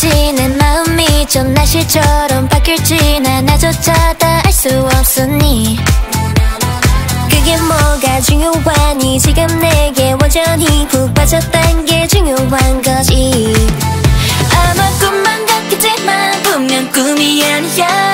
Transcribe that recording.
바뀔지 내 마음이 전 날씨처럼 바뀔지 나나조차 다 알 수 없으니. 그게 뭐가 중요하니 지금 내게 완전히 푹 빠졌단 게 중요한 거지. 아마 꿈만 같겠지만 분명 꿈이 아니야.